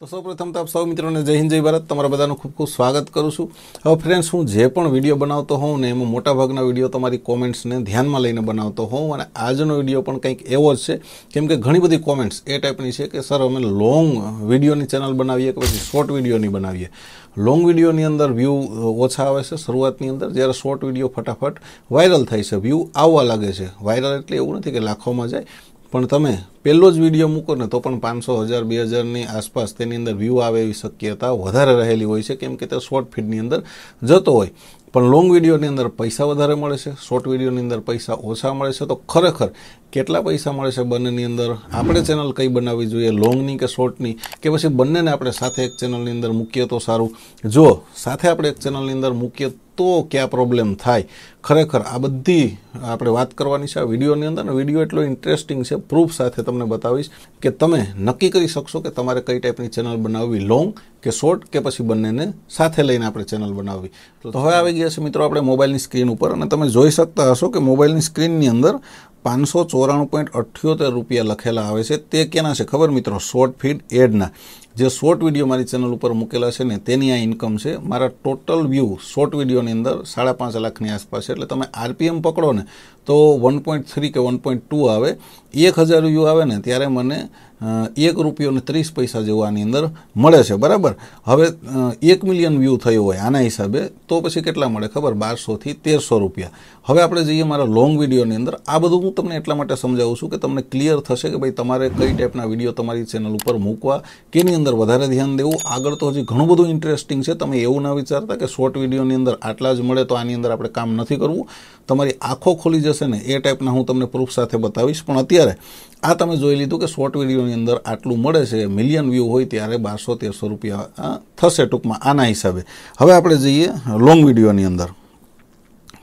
તો સૌપ્રથમ તો આપ સૌ મિત્રોને જય હિન્દ, જય ભારત. તમારા બધાનું ખૂબ ખૂબ સ્વાગત કરું છું. હવે ફ્રેન્ડ્સ હું જે પણ વીડિયો બનાવતો હોઉં ને એમાં મોટાભાગના વીડિયો તમારી કોમેન્ટ્સને ધ્યાનમાં લઈને બનાવતો હોઉં અને આજનો વીડિયો પણ કંઈક એવો જ છે. કેમ કે ઘણી બધી કોમેન્ટ્સ એ ટાઈપની છે કે, સર, અમે લોંગ વિડીયોની ચેનલ બનાવીએ કે પછી શોર્ટ વિડીયોની બનાવીએ? લોંગ વિડીયોની અંદર વ્યૂ ઓછા આવે છે શરૂઆતની અંદર. જ્યારે શોર્ટ વીડિયો ફટાફટ વાયરલ થાય છે વ્યૂ આવવા લાગે છે. વાયરલ એટલે એવું નથી કે લાખોમાં જાય. પણ તમે પહેલો જ વીડિયો મૂકો ને તો પણ પાંચસો હજાર, બે હજારની આસપાસ તેની અંદર વ્યૂ આવે એવી શક્યતા વધારે રહેલી હોય છે, કેમ કે તે શોર્ટ ફીડની અંદર જતો હોય. પણ લોંગ વિડીયોની અંદર પૈસા વધારે મળે છે શોર્ટ વિડીયોની અંદર પૈસા ઓછા મળે છે, તો ખરેખર કેટલા પૈસા મળે છે બંનેની અંદર? આપણે ચેનલ કઈ બનાવવી જોઈએ? લોંગની કે શોર્ટની કે પછી બંનેને આપણે સાથે એક ચેનલની અંદર મૂકીએ તો સારું? જો, સાથે આપણે એક ચેનલની અંદર મૂકીએ તો ક્યાં પ્રોબ્લેમ થાય? ખરેખર આ બધી આપણે વાત કરવાની છે આ વિડીયોની અંદર. વીડિયો એટલો ઇન્ટરેસ્ટિંગ છે. પ્રૂફ સાથે તમને બતાવીશ કે તમે નક્કી કરી શકશો કે તમારે કઈ ટાઈપની ચેનલ બનાવવી? લોંગ કે શોર્ટ કે પછી બંનેને સાથે લઈને આપણે ચેનલ બનાવવી? તો હવે આવી ગયા છે મિત્રો આપણે મોબાઈલની સ્ક્રીન ઉપર અને તમે જોઈ શકતા હશો કે મોબાઈલની સ્ક્રીનની અંદર પાંચસો ચોરાણું પોઈન્ટ અઠ્યોતેર રૂપિયા લખેલા આવે છે. તે કેના છે? ખબર મિત્રો? શોર્ટ ફીડ એડના. જે શોર્ટ વીડિયો મારી ચેનલ ઉપર મૂકેલા છે ને તેની આ ઇન્કમ છે. મારા ટોટલ વ્યૂ શોર્ટ વિડીયોની અંદર સાડા પાંચ લાખની આસપાસ છે. એટલે તમે આરપીએમ પકડો ને તો વન પોઈન્ટ થ્રી કે વન પોઈન્ટ ટુ આવે. એક હજાર વ્યૂ આવે ને ત્યારે મને એક રૂપિયો ત્રીસ પૈસા જેવું આની અંદર મળે છે, બરાબર? હવે એક મિલિયન વ્યૂ થયો હોય આના હિસાબે, તો પછી કેટલા મળે? ખબર? બારસોથી તેરસો રૂપિયા. હવે આપણે જઈએ મારા લોંગ વિડીયોની અંદર. આ બધું હું તમને એટલા માટે સમજાવું છું કે તમને ક્લિયર થશે કે ભાઈ તમારે કઈ ટાઈપના વીડિયો તમારી ચેનલ ઉપર મૂકવા, કેની અંદર વધારે ધ્યાન દેવું? આગળ તો હજી ઘણું બધું ઇન્ટરેસ્ટિંગ છે. તમે એવું ના વિચારતા કે શોર્ટ વિડીયોની અંદર આટલા જ મળે તો આની અંદર આપણે કામ નથી કરવું. તમારી આંખો ખોલી જશે ને એ ટાઈપના હું તમને પ્રૂફ સાથે બતાવીશ. પણ અત્યારે આ તમે જોઈ લીધું કે શોર્ટ વિડીયોની અંદર આટલું મળે છે મિલિયન વ્યૂ હોય ત્યારે બારસો તેરસો રૂપિયા થશે ટૂંકમાં આના હિસાબે. હવે આપણે જઈએ લોંગ વિડીયોની અંદર.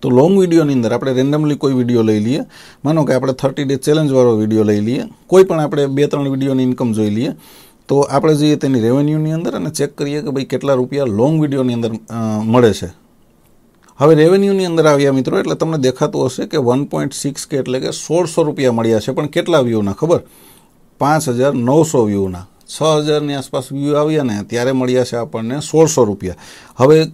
તો લોંગ વિડીયોની અંદર આપણે રેન્ડમલી કોઈ વીડિયો લઈ લઈએ. માનો કે આપણે થર્ટી ડે ચેલેન્જવાળો વીડિયો લઈ લઈએ. કોઈ પણ આપણે બે ત્રણ વિડીયોની ઇન્કમ જોઈ લઈએ. તો આપણે જઈએ તેની રેવન્યુની અંદર અને ચેક કરીએ કે ભાઈ કેટલા રૂપિયા લોંગ વિડીયોની અંદર મળે છે. હવે રેવન્યુની અંદર આવ્યા મિત્રો, એટલે તમને દેખાતું હશે કે વન પોઈન્ટ સિક્સ કે એટલે કે સોળસો રૂપિયા મળ્યા છે. પણ કેટલા વ્યૂના ખબર? પાંચ હજાર નવસો વ્યૂના છ હજારની આસપાસ વ્યૂ આવ્યા ને, ત્યારે મળ્યા છે આપણને સોળસો રૂપિયા. હવે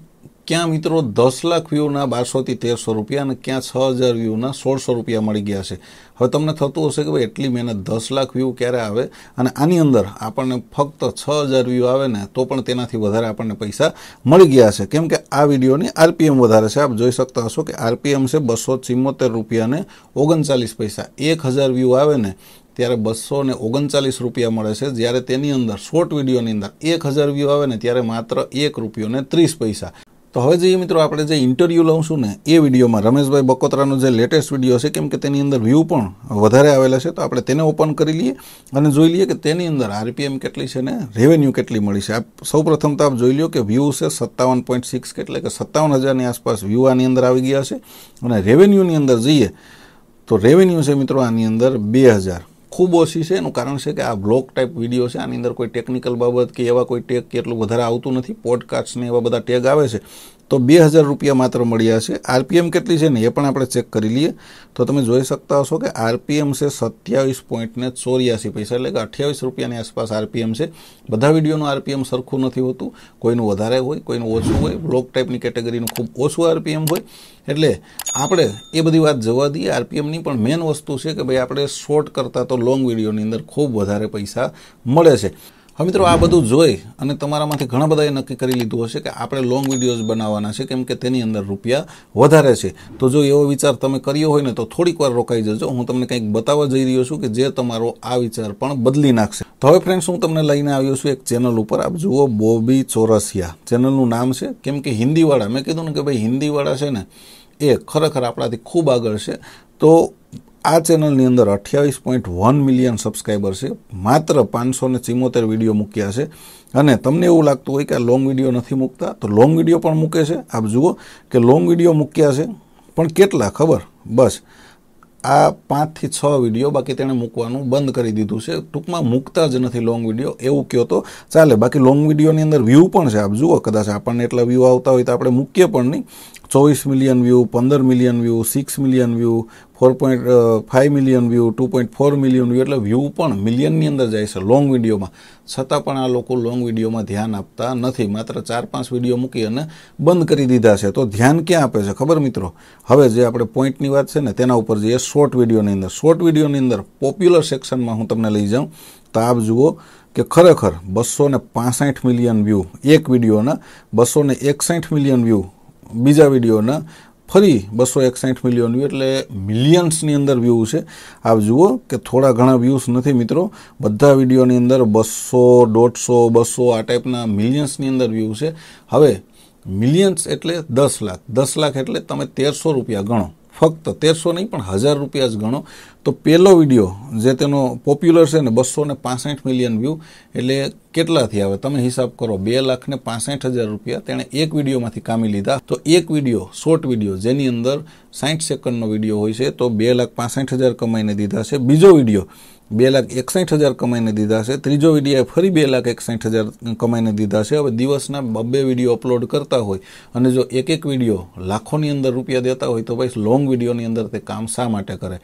ક્યાં મિત્રો દસ લાખ વ્યૂના બારસોથી તેરસો રૂપિયા અને ક્યાં છ હજાર વ્યૂના સોળસો રૂપિયા મળી ગયા છે. હવે તમને થતું હશે કે ભાઈ એટલી મહેનત દસ લાખ વ્યૂ ક્યારે આવે અને આની અંદર આપણને ફક્ત છ હજાર વ્યૂ આવે ને તો પણ તેનાથી વધારે આપણને પૈસા મળી ગયા છે. કેમ કે આ વિડીયોની આરપીએમ વધારે છે. આપ જોઈ શકતા હશો કે આરપીએમ છે બસો ચિમ્મોતેર રૂપિયાને ઓગણચાલીસ પૈસા. એક હજાર વ્યૂ આવે ને ત્યારે બસો ને ઓગણચાલીસ રૂપિયા મળે છે. જ્યારે તેની અંદર, શોર્ટ વિડીયોની અંદર એક હજાર વ્યૂ આવે ને ત્યારે માત્ર એક રૂપિયો ને ત્રીસ પૈસા. તો હવે જઈએ મિત્રો, આપણે જે ઇન્ટરવ્યૂ લઉં છું ને, એ વિડીયોમાં. રમેશભાઈ બકોત્રાનો જે લેટેસ્ટ વીડિયો છે, કેમ કે તેની અંદર વ્યૂ પણ વધારે આવેલા છે, તો આપણે તેને ઓપન કરી લઈએ અને જોઈ લઈએ કે તેની અંદર આરપીએમ કેટલી છે ને રેવન્યુ કેટલી મળી છે. આપ સૌપ્રથમ તો આપ જોઈ લો કે વ્યૂ છે સત્તાવન પોઈન્ટ સિક્સ એટલે કે સત્તાવન હજારની આસપાસ વ્યૂ આની અંદર આવી ગયા છે. અને રેવન્યુની અંદર જઈએ, તો રેવન્યુ છે મિત્રો આની અંદર બે હજાર. ખૂબ ઓછી છે. એનું કારણ છે કે આ બ્લોગ ટાઈપ વીડિયો છે. આની અંદર કોઈ ટેકનિકલ બાબત કે એવા કોઈ ટેગ કે એટલું વધારે આવતું નથી. પોડકાસ્ટને એવા બધા ટેગ આવે છે. તો બે હજાર રૂપિયા માત્ર મળ્યા છે. આરપીએમ કેટલી છે ને એ પણ આપણે ચેક કરી લઈએ. તો તમે જોઈ શકતા હશો કે આરપીએમ છે સત્યાવીસ પોઈન્ટ ને ચોર્યાસી પૈસા, એટલે કે અઠ્યાવીસ રૂપિયાની આસપાસ આરપીએમ છે. બધા વિડીયોનું આરપીએમ સરખું નથી હોતું. કોઈનું વધારે હોય, કોઈનું ઓછું હોય. બ્લોક ટાઈપની કેટેગરીનું ખૂબ ઓછું આરપીએમ હોય. એટલે આપણે એ બધી વાત જવા દઈએ. આરપીએમની પણ મેઇન વસ્તુ છે કે ભાઈ આપણે શોર્ટ કરતાં તો લોંગ વિડીયોની અંદર ખૂબ વધારે પૈસા મળે છે. હવે મિત્રો આ બધું જોઈ અને તમારામાંથી ઘણા બધાએ નક્કી કરી લીધું હશે કે આપણે લોંગ વિડીયોઝ બનાવવાના છે, કેમ કે તેની અંદર રૂપિયા વધારે છે. તો જો એવો વિચાર તમે કર્યો હોય ને, તો થોડીક વાર રોકાઈ જજો. હું તમને કંઈક બતાવવા જઈ રહ્યો છું કે જે તમારો આ વિચાર પણ બદલી નાખશે. તો હવે ફ્રેન્ડ્સ હું તમને લઈને આવ્યો છું એક ચેનલ ઉપર. આપ જુઓ બોબી ચોરસિયા. ચેનલનું નામ છે, કેમ કે હિન્દીવાળા. મેં કીધું ને કે ભાઈ હિન્દીવાળા છે ને, એ ખરેખર આપણાથી ખૂબ આગળ છે. તો આ ચેનલની અંદર અઠ્યાવીસ પોઈન્ટ વન મિલિયન સબસ્ક્રાઈબર છે. માત્ર પાંચસો ને ચિમોતેર વીડિયો મૂક્યા છે. અને તમને એવું લાગતું હોય કે આ લોંગ વીડિયો નથી મૂકતા, તો લોંગ વીડિયો પણ મૂકે છે. આપ જુઓ કે લોંગ વીડિયો મૂક્યા છે. પણ કેટલા ખબર? બસ. આ પાંચથી છ વીડિયો બાકી તેણે મૂકવાનું બંધ કરી દીધું છે. ટૂંકમાં મૂકતા જ નથી લોંગ વીડિયો એવું કહો તો, ચાલે, બાકી લોંગ વિડીયોની અંદર વ્યૂ પણ છે. આપ જુઓ, કદાચ આપણને એટલા વ્યૂ આવતા હોય તો આપણે મૂકીએ પણ નહીં. ચોવીસ મિલિયન વ્યૂ પંદર million view six million view four point five million view two point four million view એટલે વ્યૂ પણ મિલિયનની અંદર જાય છે લોંગ વિડીયોમાં છતાં પણ આ લોકો લોંગ વિડીયોમાં ધ્યાન આપતા નથી. માત્ર ચાર પાંચ વીડિયો મૂકી અને બંધ કરી દીધા છે. તો ધ્યાન ક્યાં આપે છે? ખબર મિત્રો? હવે જે આપણે પોઈન્ટની વાત છે ને, તેના ઉપર જઈએ શોર્ટ વિડીયોની અંદર. શોર્ટ વિડીયોની અંદર પોપ્યુલર સેક્શનમાં હું તમને લઈ જાઉં. તો આપ જુઓ કે ખરેખર બસો ને મિલિયન વ્યૂ એક વિડીયોના બસો ને એકસાઠ મિલિયન વ્યૂ બીજા વિડીયોના ફરી બસો એકસાઠ મિલિયન વ્યૂ એટલે મિલિયન્સની અંદર વ્યૂ છે. આપ જુઓ કે થોડા ઘણા વ્યૂઝ નથી મિત્રો. બધા વિડીયોની અંદર બસો, દોઢસો, બસો આ ટાઈપના મિલિયન્સની અંદર વ્યૂ છે. હવે મિલિયન્સ એટલે દસ લાખ. દસ લાખ એટલે તમે તેરસો રૂપિયા ગણો. ફક્ત તેરસો નહીં, પણ હજાર રૂપિયા જ ગણો. તો પહેલો વીડિયો જે તેનો પોપ્યુલર છે ને બસો ને પાસઠ મિલિયન વ્યૂ એટલે કેટલાથી આવે તમે હિસાબ કરો, બે લાખ ને પાસઠ હજાર રૂપિયા તેણે એક વિડીયોમાંથી કામી લીધા. તો એક વીડિયો શોર્ટ વીડિયો, જેની અંદર સાઠ સેકન્ડનો વીડિયો હોય છે, તો બે લાખ પાસઠ હજાર કમાઈને દીધા છે. બીજો વીડિયો, બે લાખ એકસાઠ હજાર કમાઈને દીધા છે. ત્રીજો વીડિયો ફરી બે લાખ એકસાઠ હજાર કમાઈને દીધા છે. હવે દિવસના બબ્બે વીડિયો અપલોડ કરતા હોય અને જો એક એક વીડિયો લાખોની અંદર રૂપિયા દેતા હોય તો ભાઈ લોંગ વિડીયોની અંદર તે કામ શા માટે કરે?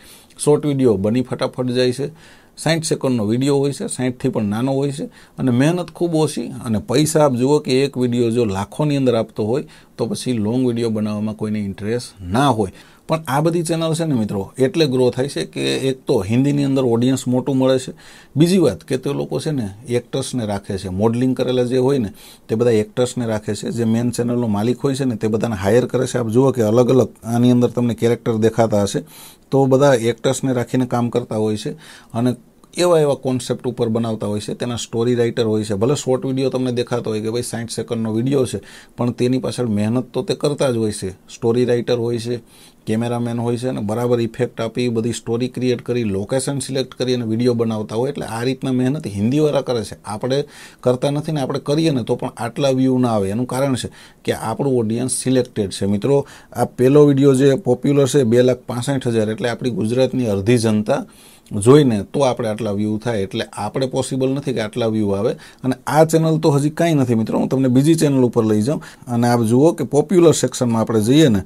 શોર્ટ વીડિયો બની ફટાફટ જાય છે. સાઠ સેકન્ડનો વીડિયો હોય છે સાઠથી પણ નાનો હોય છે. અને મહેનત ખૂબ ઓછી અને પૈસા આપ જુઓ કે એક વીડિયો જો લાખોની અંદર આપતો હોય, તો પછી લોંગ વીડિયો બનાવવામાં કોઈને ઇન્ટરેસ્ટ ના હોય. પણ આ બધી ચેનલ છે ને મિત્રો, એટલે ગ્રો થાય છે કે એક તો હિન્દીની અંદર ઓડિયન્સ મોટું મળે છે. બીજી વાત કે તે લોકો છે ને એક્ટર્સને રાખે છે. મોડલિંગ કરેલા જે હોય ને, તે બધા એક્ટર્સને રાખે છે. જે મેન ચેનલનો માલિક હોય છે ને, તે બધાને હાયર કરે છે. આપ જુઓ કે અલગ અલગ આની અંદર તમને કેરેક્ટર દેખાતા હશે, તો બધા એક્ટર્સને રાખીને કામ કરતા હોય છે. અને એવા એવા કોન્સેપ્ટ ઉપર બનાવતા હોય છે, તેના સ્ટોરી રાઇટર હોય છે. ભલે શોર્ટ વીડિયો તમને દેખાતો હોય કે ભાઈ સાઠ સેકન્ડનો વીડિયો છે, પણ તેની પાછળ મહેનત તો તે કરતા જ હોય છે. સ્ટોરી રાઇટર હોય છે કેમેરામેન હોય છે, અને બરાબર ઇફેક્ટ આપી, બધી સ્ટોરી ક્રિએટ કરી લોકેશન સિલેક્ટ કરી અને વીડિયો બનાવતા હોય. એટલે આ રીતના મહેનત હિન્દીવાળા કરે છે. આપણે કરતા નથી ને આપણે કરીએ ને તો પણ આટલા વ્યૂ ના આવે. એનું કારણ છે કે આપણું ઓડિયન્સ સિલેક્ટેડ છે. મિત્રો, આ પહેલો વીડિયો જે પોપ્યુલર છે, બે લાખ પાસઠ હજાર. એટલે આપણી ગુજરાતની અડધી જનતા જોઈને તો આપણે આટલા વ્યૂ થાય એટલે આપણે પોસિબલ નથી કે આટલા વ્યૂ આવે. અને આ ચેનલ તો હજી કાંઈ નથી મિત્રો. હું તમને બીજી ચેનલ ઉપર લઈ જાઉં. અને આપ જુઓ કે પોપ્યુલર સેક્શનમાં આપણે જઈએ ને,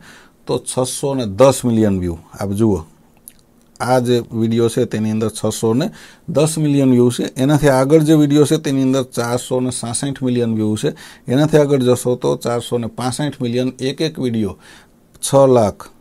તો છસો ને દસ મિલિયન વ્યૂ આપ જુઓ. આ જે વીડિયો છે તેની અંદર છસો ને દસ મિલિયન વ્યૂ છે. એનાથી આગળ જે વીડિયો છે તેની અંદર ચારસો ને સાસઠ મિલિયન વ્યૂ છે. એનાથી આગળ જશો તો ચારસો ને મિલિયન એક એક વીડિયો છ લાખ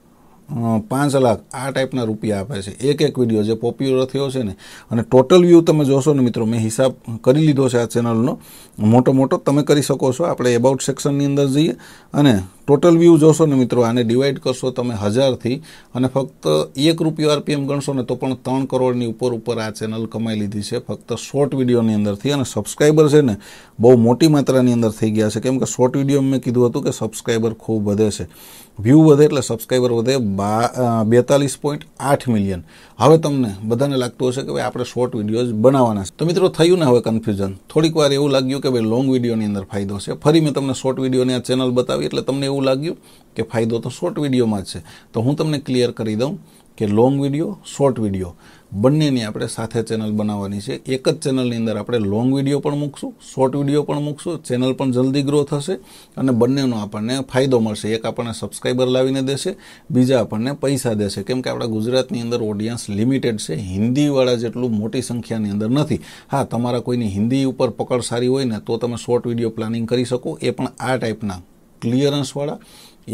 પાંચ લાખ આ ટાઈપના રૂપિયા આપે છે. એક એક વીડિયો જે પોપ્યુલર થયો છે ને, અને ટોટલ વ્યૂ તમે જોશો ને મિત્રો, મેં હિસાબ કરી લીધો છે આ ચેનલનો મોટો મોટો તમે કરી શકો છો. આપણે એબાઉટ સેક્શનની અંદર જઈએ અને ટોટલ વ્યૂ જોશો ને મિત્રો, આને ડિવાઈડ કરશો તમે હજારથી અને ફક્ત એક રૂપિયો આરપીએમ ગણશો ને તો પણ ત્રણ કરોડની ઉપર ઉપર આ ચેનલ કમાઈ લીધી છે. ફક્ત શોર્ટ વિડીયોની અંદરથી અને સબસ્ક્રાઈબર છે ને બહુ મોટી માત્રાની અંદર થઈ ગયા છે. કેમ કે શોર્ટ વીડિયો મેં કીધું હતું કે સબસ્ક્રાઈબર ખૂબ વધે છે. વ્યૂ વધે એટલે સબસ્ક્રાઈબર વધે બા બેતાલીસ પોઈન્ટ આઠ મિલિયન હવે તમને બધાને લાગતું હશે કે ભાઈ આપણે શોર્ટ વિડીયોઝ બનાવવાના છે. તો મિત્રો થયું ને હવે કન્ફ્યુઝન થોડીક વાર એવું લાગ્યું કે ભાઈ લોંગ વિડીયોની અંદર ફાયદો છે. ફરી મેં તમને શોર્ટ વિડીયોની આ ચેનલ બતાવી એટલે તમને એવું લાગ્યું કે ફાયદો તો શોર્ટ વિડીયોમાં છે. તો હું તમને ક્લિયર કરી દઉં કે લોંગ વીડિયો શોર્ટ વીડિયો બંનેની આપણે સાથે ચેનલ બનાવવાની છે. એક જ ચેનલની અંદર આપણે લોંગ વીડિયો પણ મૂકશું શોર્ટ વીડિયો પણ મૂકશું ચેનલ પણ જલ્દી ગ્રો થશે અને બંનેનો આપણને ફાયદો મળશે. એક આપણને સબસ્ક્રાઈબર લાવીને દેશે, બીજા આપણને પૈસા દેશે. કેમ કે આપણા ગુજરાતની અંદર ઓડિયન્સ લિમિટેડ છે. હિન્દીવાળા જેટલું મોટી સંખ્યાની અંદર નથી. હા, તમારા કોઈની હિન્દી ઉપર પકડ સારી હોય ને, તો તમે શોર્ટ વીડિયો પ્લાનિંગ કરી શકો. એ પણ આ ટાઈપના ક્લિયરન્સવાળા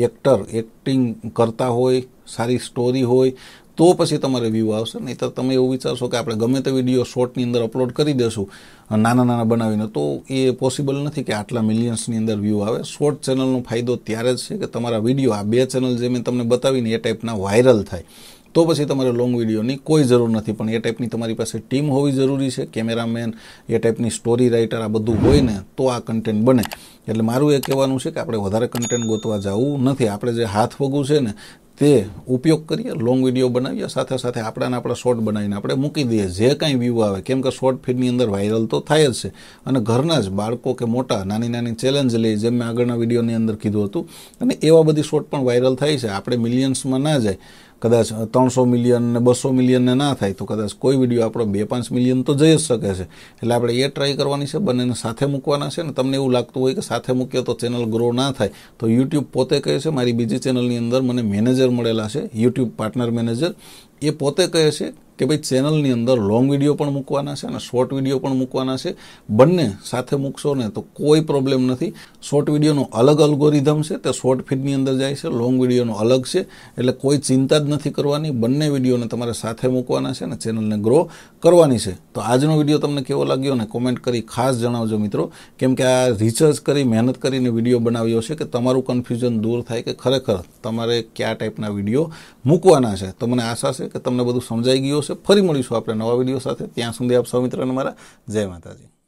એક્ટર એક્ટિંગ કરતા હોય, સારી સ્ટોરી હોય, તો પછી તમારે વ્યૂ આવશે. નહીં તો તમે એવું વિચારશો કે આપણે ગમે તે વીડિયો શોર્ટની અંદર અપલોડ કરી દેશું, નાના નાના બનાવીને, તો એ પોસિબલ નથી કે આટલા મિલિયન્સની અંદર વ્યૂ આવે. શોર્ટ ચેનલનો ફાયદો ત્યારે જ છે કે તમારા વીડિયો આ બે ચેનલ જે મેં તમને બતાવીને, એ ટાઈપના વાયરલ થાય. તો પછી તમારે લોંગ વિડીયોની કોઈ જરૂર નથી. પણ એ ટાઈપની તમારી પાસે ટીમ હોવી જરૂરી છે. કેમેરામેન એ ટાઈપની સ્ટોરી રાઇટર આ બધું હોય ને, તો આ કન્ટેન્ટ બને. એટલે મારું એ કહેવાનું છે કે આપણે વધારે કન્ટેન્ટ ગોતવા જવું નથી. આપણે જે હાથ વગું છે ને, તે ઉપયોગ કરીએ લોંગ વીડિયો બનાવીએ, સાથે સાથે આપણાને આપણા શોર્ટ બનાવીને આપણે મૂકી દઈએ. જે કાંઈ વ્યૂ આવે, કેમ કે શોર્ટ ફિલ્મની અંદર વાયરલ તો થાય જ છે. અને ઘરના જ બાળકો કે મોટા, નાની નાની ચેલેન્જ લઈ જેમ મેં આગળના વિડીયોની અંદર કીધું હતું. અને એવા બધી શોર્ટ પણ વાયરલ થાય છે. આપણે મિલિયન્સમાં ના જાય. કદાચ ત્રણસો મિલિયન ને બસો મિલિયનને ના થાય તો કદાચ કોઈ વીડિયો આપણો બે પાંચ મિલિયન તો જઈ જ શકે છે. એટલે આપણે એ ટ્રાય કરવાની છે, બંનેને સાથે મૂકવાના છે ને તમને એવું લાગતું હોય કે સાથે મૂકીએ તો ચેનલ ગ્રો ના થાય, તો યુટ્યુબ પોતે કહે છે, મારી બીજી ચેનલની અંદર મને મેનેજર મળેલા છે યુટ્યુબ પાર્ટનર મેનેજર એ પોતે કહે છે કે ભાઈ ચેનલની અંદર લોંગ વીડિયો પણ મૂકવાના છે અને શોર્ટ વીડિયો પણ મૂકવાના છે. બંને સાથે મૂકશો ને તો કોઈ પ્રોબ્લેમ નથી. શોર્ટ વિડીયોનો અલગ અલ્ગોરિધમ છે, તે શોર્ટ ફીડની અંદર જાય છે લોંગ વિડીયોનો અલગ છે. એટલે કોઈ ચિંતા જ નથી કરવાની. બંને વિડીયોને તમારે સાથે મૂકવાના છે અને ચેનલને ગ્રો કરવાની છે. તો આજનો વીડિયો તમને કેવો લાગ્યો ને કોમેન્ટ કરી ખાસ જણાવજો મિત્રો. કેમ કે આ રિસર્ચ કરી, મહેનત કરીને વીડિયો બનાવ્યો છે કે તમારું કન્ફ્યુઝન દૂર થાય કે ખરેખર તમારે કયા ટાઈપના વીડિયો મૂકવાના છે. તો મને આશા છે કે તમને બધું સમજાઈ ગયું છે ફરી મળીશું આપણે નવા વીડિયો સાથે. ત્યાં સુધી આપ સૌ મિત્રોને મારા જય માતાજી.